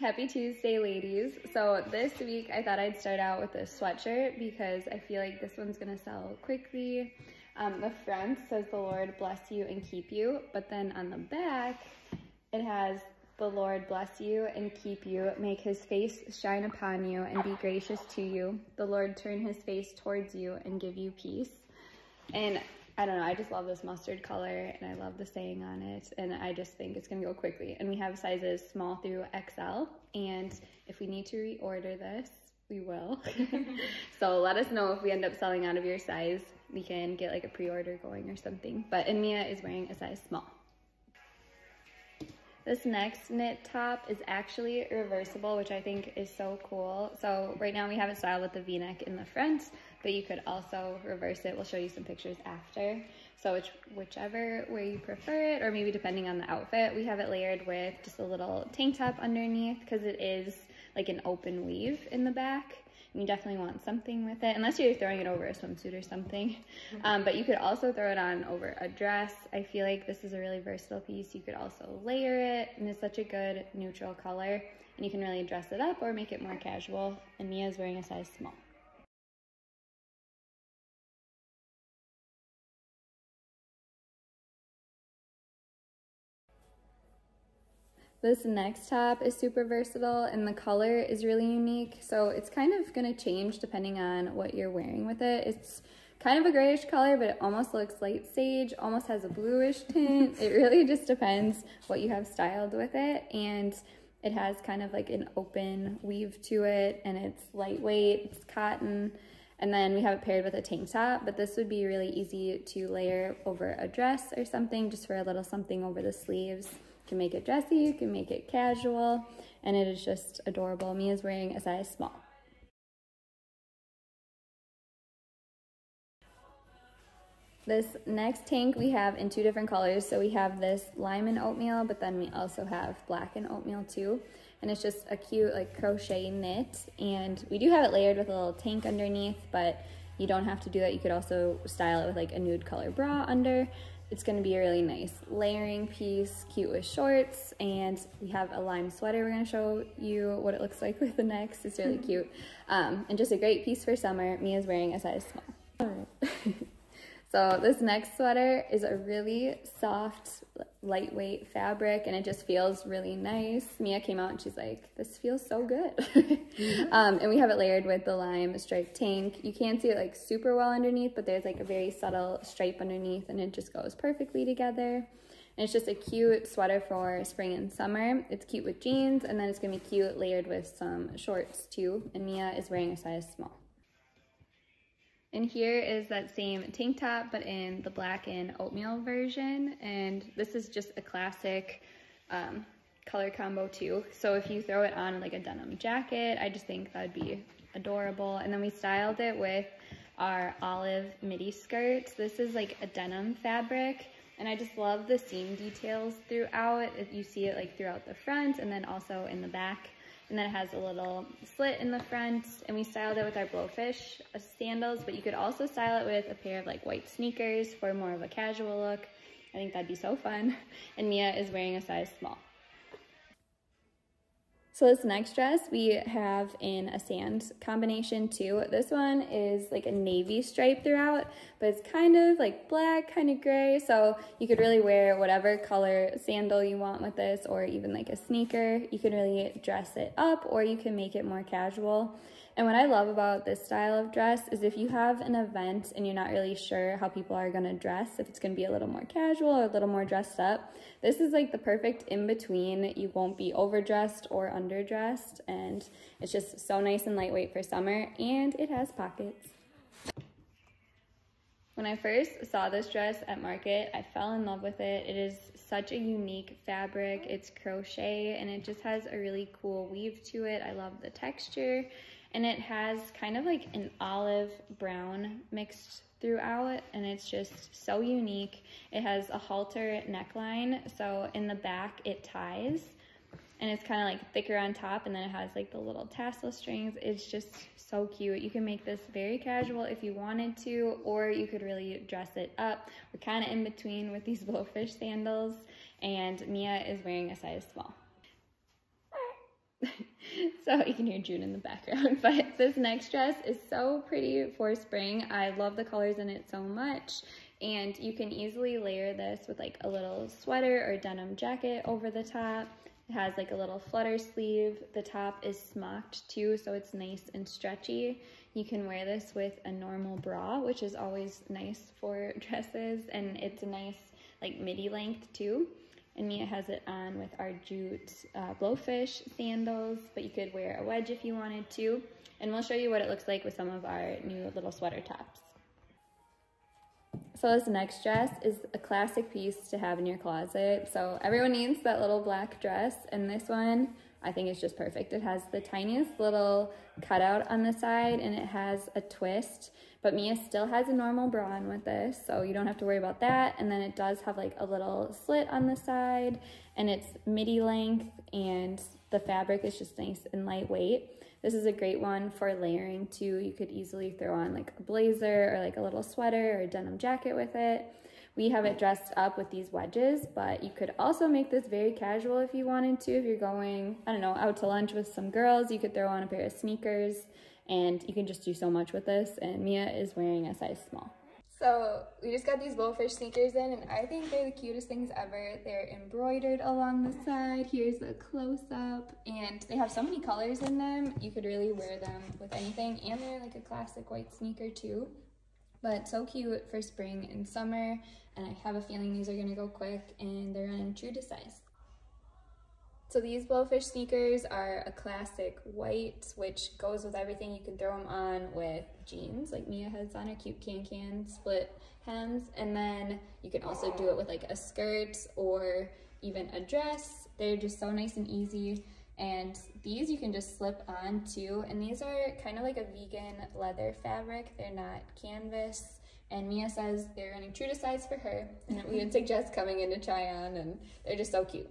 Happy Tuesday, ladies. So this week I thought I'd start out with a sweatshirt because I feel like this one's gonna sell quickly. Um, the front says the Lord bless you and keep you, but then on the back it has the Lord bless you and keep you, make his face shine upon you and be gracious to you. The Lord turn his face towards you and give you peace. And I don't know, I just love this mustard color and I love the saying on it and I just think it's gonna go quickly. And we have sizes small through XL and if we need to reorder this, we will. so let us know if we end up selling out of your size. We can get like a pre-order going or something. But and Mia is wearing a size small. This next knit top is actually reversible, which I think is so cool. So right now we have it styled with the v-neck in the front, but you could also reverse it. We'll show you some pictures after. So which, whichever way you prefer it, or maybe depending on the outfit, we have it layered with just a little tank top underneath because it is like an open weave in the back you definitely want something with it, unless you're throwing it over a swimsuit or something. Mm-hmm. Um, but you could also throw it on over a dress. I feel like this is a really versatile piece. You could also layer it, and it's such a good neutral color. And you can really dress it up or make it more casual. And Mia's wearing a size small. This next top is super versatile and the color is really unique. So it's kind of gonna change depending on what you're wearing with it. It's kind of a grayish color, but it almost looks light sage, almost has a bluish tint. it really just depends what you have styled with it. And it has kind of like an open weave to it and it's lightweight, it's cotton. And then we have it paired with a tank top, but this would be really easy to layer over a dress or something, just for a little something over the sleeves can make it dressy, you can make it casual, and it is just adorable. Mia's wearing a size small. This next tank we have in two different colors. So we have this lime and oatmeal, but then we also have black and oatmeal too. And it's just a cute like crochet knit. And we do have it layered with a little tank underneath, but you don't have to do that. You could also style it with like a nude color bra under it's gonna be a really nice layering piece, cute with shorts, and we have a lime sweater. We're gonna show you what it looks like with the next. It's really cute. Um, and just a great piece for summer. Mia's wearing a size small. So this next sweater is a really soft, lightweight fabric and it just feels really nice. Mia came out and she's like, this feels so good. mm-hmm. um, and we have it layered with the lime striped tank. You can't see it like super well underneath, but there's like a very subtle stripe underneath and it just goes perfectly together. And it's just a cute sweater for spring and summer. It's cute with jeans and then it's gonna be cute layered with some shorts too. And Mia is wearing a size small. And here is that same tank top, but in the black and oatmeal version. And this is just a classic um, color combo too. So if you throw it on like a denim jacket, I just think that'd be adorable. And then we styled it with our olive midi skirts. This is like a denim fabric. And I just love the seam details throughout. You see it like throughout the front and then also in the back. And then it has a little slit in the front and we styled it with our blowfish uh, sandals, but you could also style it with a pair of like white sneakers for more of a casual look. I think that'd be so fun. And Mia is wearing a size small. So this next dress we have in a sand combination too. This one is like a navy stripe throughout, but it's kind of like black, kind of gray. So you could really wear whatever color sandal you want with this or even like a sneaker. You can really dress it up or you can make it more casual. And what I love about this style of dress is if you have an event and you're not really sure how people are gonna dress, if it's gonna be a little more casual or a little more dressed up, this is like the perfect in-between. You won't be overdressed or underdressed and it's just so nice and lightweight for summer and it has pockets. When I first saw this dress at Market, I fell in love with it. It is such a unique fabric. It's crochet and it just has a really cool weave to it. I love the texture and it has kind of like an olive brown mixed throughout and it's just so unique. It has a halter neckline, so in the back it ties and it's kind of like thicker on top and then it has like the little tassel strings. It's just so cute. You can make this very casual if you wanted to or you could really dress it up. We're kind of in between with these blowfish sandals and Mia is wearing a size small. So you can hear June in the background, but this next dress is so pretty for spring. I love the colors in it so much. And you can easily layer this with like a little sweater or denim jacket over the top. It has like a little flutter sleeve. The top is smocked too, so it's nice and stretchy. You can wear this with a normal bra, which is always nice for dresses, and it's a nice like midi length too. And Mia has it on with our jute uh, blowfish sandals, but you could wear a wedge if you wanted to. And we'll show you what it looks like with some of our new little sweater tops. So this next dress is a classic piece to have in your closet. So everyone needs that little black dress, and this one I think is just perfect. It has the tiniest little cutout on the side, and it has a twist. But Mia still has a normal bra on with this, so you don't have to worry about that. And then it does have like a little slit on the side, and it's midi length, and the fabric is just nice and lightweight. This is a great one for layering too. You could easily throw on like a blazer or like a little sweater or a denim jacket with it. We have it dressed up with these wedges, but you could also make this very casual if you wanted to. If you're going, I don't know, out to lunch with some girls, you could throw on a pair of sneakers and you can just do so much with this. And Mia is wearing a size small. So we just got these blowfish sneakers in and I think they're the cutest things ever. They're embroidered along the side. Here's a close-up and they have so many colors in them. You could really wear them with anything and they're like a classic white sneaker too. But so cute for spring and summer and I have a feeling these are gonna go quick and they're in true to size. So these blowfish sneakers are a classic white, which goes with everything. You can throw them on with jeans, like Mia has on her cute KanCan split hems. And then you can also do it with like a skirt or even a dress. They're just so nice and easy. And these you can just slip on too. And these are kind of like a vegan leather fabric. They're not canvas. And Mia says they're running true to size for her. And we would mm-hmm. suggest coming in to try on and they're just so cute.